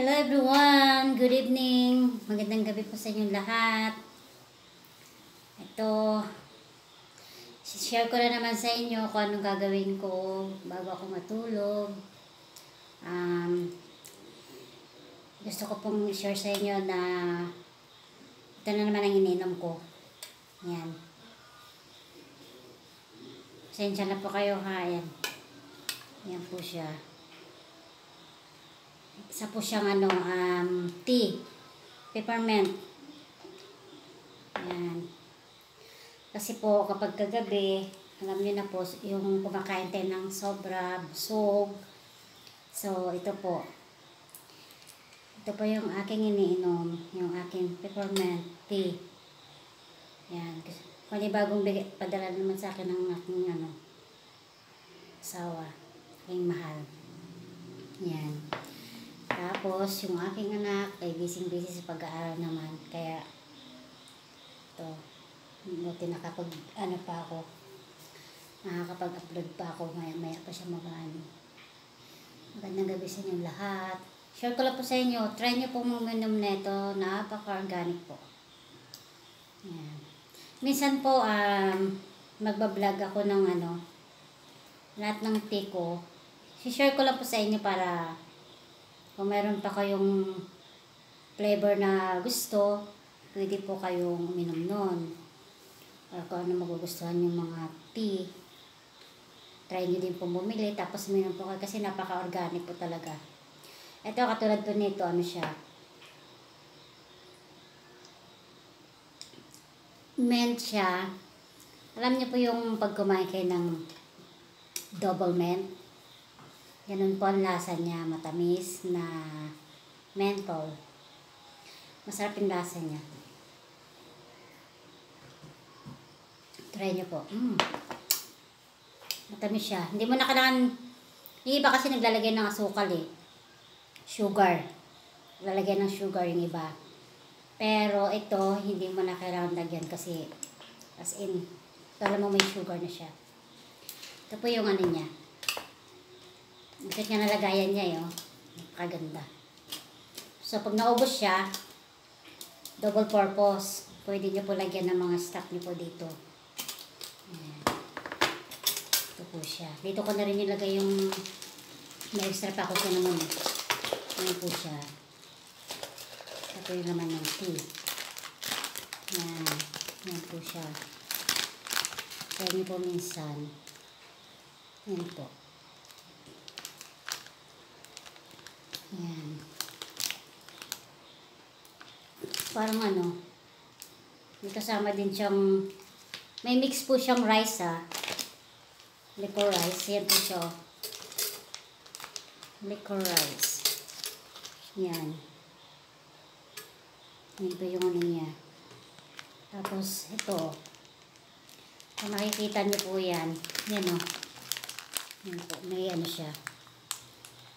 Hello everyone! Good evening! Magandang gabi po sa inyong lahat. Ito, share ko na naman sa inyo kung anong gagawin ko bago ako matulog. Um, gusto ko pong share sa inyo na ito na naman ang ininom ko. Yan. Pasensya na po kayo ha. Yan. Yan po siya. Isa po siyang ano, um, tea. Peppermint. Yan. Kasi po kapag kagabi, alam niyo na po, yung kumakain tayo ng sobra, busog. So, ito po. Ito po yung aking iniinom, yung aking peppermint tea. Yan. Kung di bagong bigay, padala naman sa akin ng aking ano, asawa, aking mahal. Yan. Tapos, yung aking anak ay busy-busy sa pag-aaral naman. Kaya, ito, buti nakapag, ano pa ako, nakakapag-upload pa ako, maya-maya pa siya mag-ano. Magandang gabi sa inyo lahat. Share ko lang po sa inyo, try nyo pong uminom na ito, napaka-organic po. Yan. Minsan po, um, magbablog ako ng ano, lahat ng tea ko. share ko lang po sa inyo para kung meron pa kayong flavor na gusto, pwede po kayong uminom nun. Or kung ano magugustuhan yung mga tea, try nyo din po bumili, tapos uminom po kayo kasi napaka-organic po talaga. Ito, katulad po nito, ano siya, mint siya. Alam niyo po yung pag kumain kayo ng double mint. Ganun po ang lasa niya, matamis na menthol. Masarap yung lasa niya. Try niyo po. Mm. Matamis siya. Hindi mo na kailangan, yung iba kasi naglalagay ng asukal eh. Sugar. Lalagay ng sugar yung iba. Pero ito, hindi mo na kailangan lagyan kasi as in, alam mo may sugar na siya. Ito po yung ano niya. Bakit nga nalagayan niya yun. Kaganda. So, pag naubos siya, double purpose. Pwede niyo po lagyan ng mga stock niyo po dito. Ayan. Ito po siya. Dito ko na rin nilagay yung may extra pa ako sa naman. Ayan po siya. Ito yung naman ng tea. Yan. Yan po siya. Kaya niyo po minsan. Yan po. Yan. Parang ano, may kasama din siyang, may mix po siyang rice ah. Liquor rice. Yan po siya. oh. Liquor rice. Yan. Yan po yung ano niya. Tapos, ito. Kung makikita niyo po yan. Yan o. Yan po. May ano siya.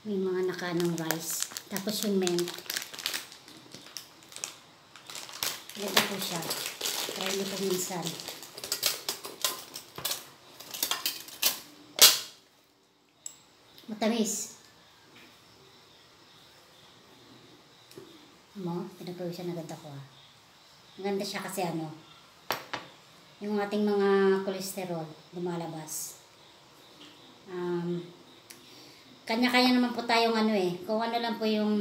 May mga nakanong rice. Tapos yung mint. Ito po siya. Try niyo po minsan. Matamis. mo, pinagpawisan agad ako ah. Maganda siya kasi ano, yung ating mga kolesterol lumalabas. Um, kanya-kanya naman po tayong ano eh, kung ano lang po yung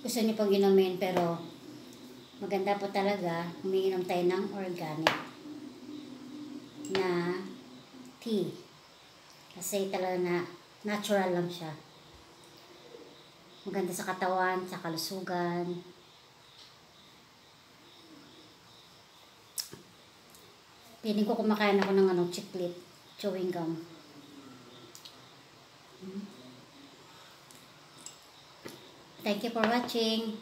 gusto niyo pong inumin, pero maganda po talaga, umiinom tayo ng organic na tea. Kasi talaga na natural lang siya. Maganda sa katawan, sa kalusugan. Piling ko kumakain ako ng ano, chiclet, chewing gum. Thank you for watching.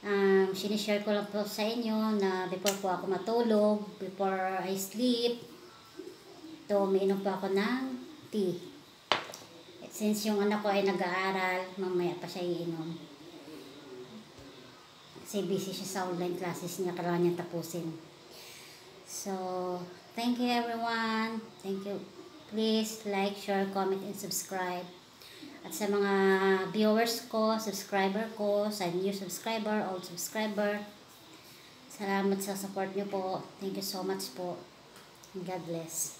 Um, sinishare ko lang po sa inyo na before po ako matulog, before I sleep, ito, umiinom po ako ng tea. Since yung anak ko ay nag-aaral, mamaya pa siya iinom. Kasi busy siya sa online classes niya, kailangan niya tapusin. So, thank you everyone. Thank you. Please like, share, comment, and subscribe. At sa mga viewers ko, subscriber ko, sa new subscriber, old subscriber, salamat sa support nyo po. Thank you so much po. God bless.